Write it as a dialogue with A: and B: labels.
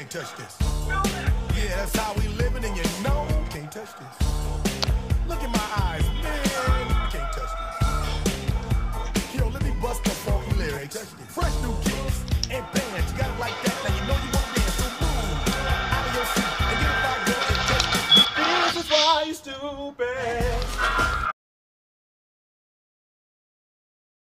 A: can't touch this. Yeah, that's how we living, and you know can't touch this. Look in my eyes, man, can't touch this. Yo, let me bust the funky lyrics. Fresh new kicks and bands, you got it like that. Now you know you want dance, so move out of your seat and get it fire and this. This is why you stupid.